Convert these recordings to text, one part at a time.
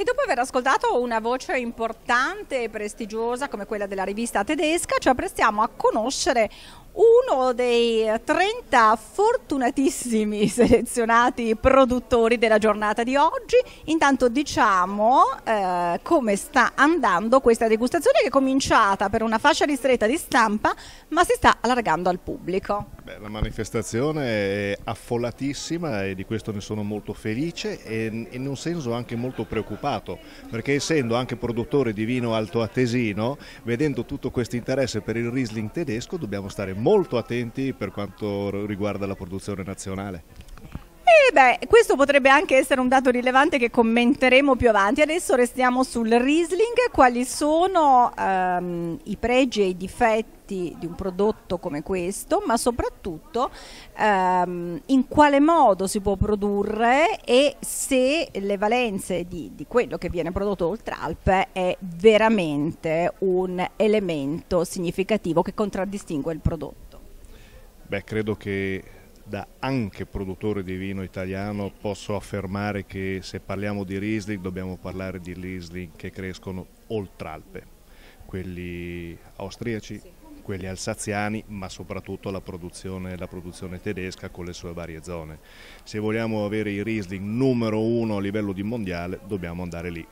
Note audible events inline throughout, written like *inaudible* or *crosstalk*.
E dopo aver ascoltato una voce importante e prestigiosa come quella della rivista tedesca, ci apprestiamo a conoscere uno dei 30 fortunatissimi *laughs* selezionati produttori della giornata di oggi. Intanto diciamo eh, come sta andando questa degustazione che è cominciata per una fascia ristretta di stampa ma si sta allargando al pubblico. Beh, la manifestazione è affollatissima e di questo ne sono molto felice e in un senso anche molto preoccupato perché essendo anche produttore di vino altoatesino, vedendo tutto questo interesse per il Riesling tedesco dobbiamo stare molto attenti per quanto riguarda la produzione nazionale. E beh, questo potrebbe anche essere un dato rilevante che commenteremo più avanti. Adesso restiamo sul Riesling. Quali sono um, i pregi e i difetti di un prodotto come questo, ma soprattutto um, in quale modo si può produrre e se le valenze di, di quello che viene prodotto oltre Alpe è veramente un elemento significativo che contraddistingue il prodotto. Beh, credo che da anche produttore di vino italiano posso affermare che se parliamo di Riesling dobbiamo parlare di Riesling che crescono oltre Alpe, quelli austriaci, quelli alsaziani, ma soprattutto la produzione, la produzione, tedesca con le sue varie zone. Se vogliamo avere i Riesling numero uno a livello di mondiale dobbiamo andare lì.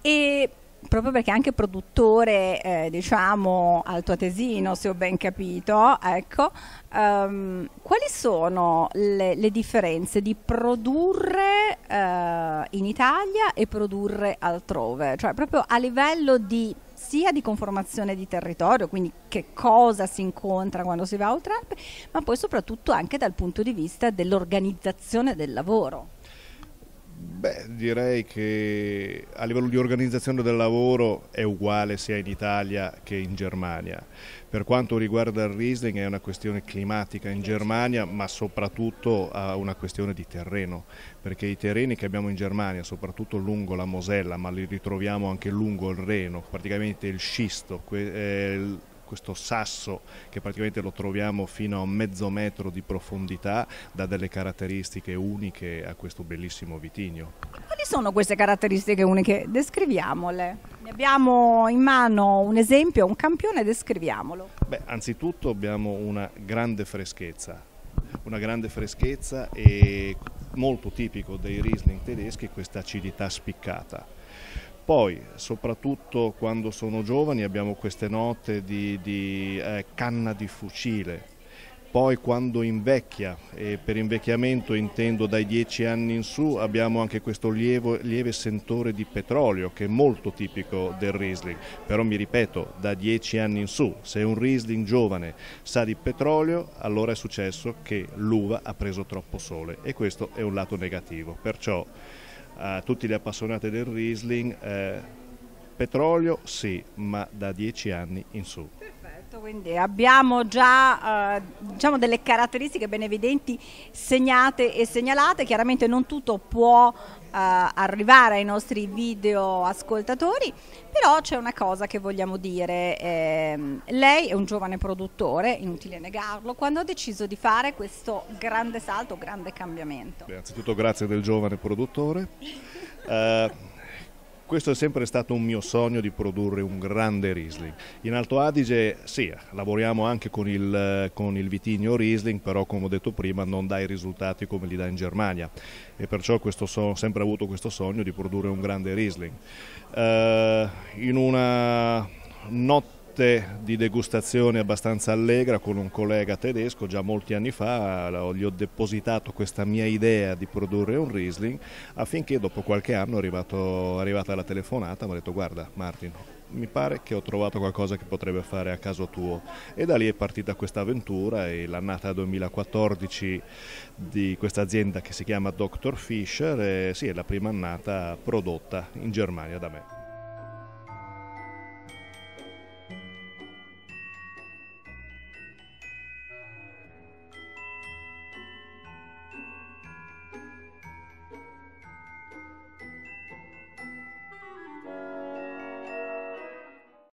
E proprio perché anche produttore, eh, diciamo, altoatesino, se ho ben capito, ecco, um, quali sono le, le, differenze di produrre uh, in Italia e produrre altrove? Cioè proprio a livello di sia di conformazione di territorio, quindi che cosa si incontra quando si va oltre ma poi soprattutto anche dal punto di vista dell'organizzazione del lavoro. Beh, direi che a livello di organizzazione del lavoro è uguale sia in Italia che in Germania. Per quanto riguarda il Riesling è una questione climatica in Germania, ma soprattutto una questione di terreno, perché i terreni che abbiamo in Germania, soprattutto lungo la Mosella, ma li ritroviamo anche lungo il Reno, praticamente il scisto, eh, questo sasso che praticamente lo troviamo fino a mezzo metro di profondità dà delle caratteristiche uniche a questo bellissimo vitigno. Quali sono queste caratteristiche uniche? Descriviamole. Ne abbiamo in mano un esempio, un campione, descriviamolo. Beh, anzitutto abbiamo una grande freschezza, una grande freschezza e molto tipico dei Riesling tedeschi questa acidità spiccata poi, soprattutto quando sono giovani, abbiamo queste note di, di eh, canna di fucile. Poi quando invecchia, e per invecchiamento intendo dai 10 anni in su, abbiamo anche questo lieve, lieve sentore di petrolio che è molto tipico del Riesling. Però mi ripeto, da 10 anni in su, se un Riesling giovane sa di petrolio, allora è successo che l'uva ha preso troppo sole e questo è un lato negativo. Perciò a tutti gli appassionati del Riesling, eh, petrolio sì, ma da 10 anni in su. Perfetto, quindi abbiamo già eh, diciamo delle caratteristiche ben evidenti segnate e segnalate, chiaramente non tutto può eh, arrivare ai nostri video ascoltatori, però c'è una cosa che vogliamo dire, eh, lei è un giovane produttore, inutile negarlo, quando ha deciso di fare questo grande salto, grande cambiamento? Beh, anzitutto grazie del giovane produttore. Questo è sempre stato un mio sogno di produrre un grande Riesling. In Alto Adige sì, lavoriamo anche con il, con il vitigno Riesling, però come ho detto prima non dà i risultati come li dà in Germania e perciò ho sempre avuto questo sogno di produrre un grande Riesling. Uh, in una notte notte di degustazione abbastanza allegra con un collega tedesco, già molti anni fa gli ho depositato questa mia idea di produrre un Riesling affinché dopo qualche anno è arrivato, arrivata la telefonata mi ha detto guarda Martin mi pare che ho trovato qualcosa che potrebbe fare a caso tuo e da lì è partita questa avventura e l'annata 2014 di questa azienda che si chiama Dr. Fisher eh, sì, è la prima annata prodotta in Germania da me.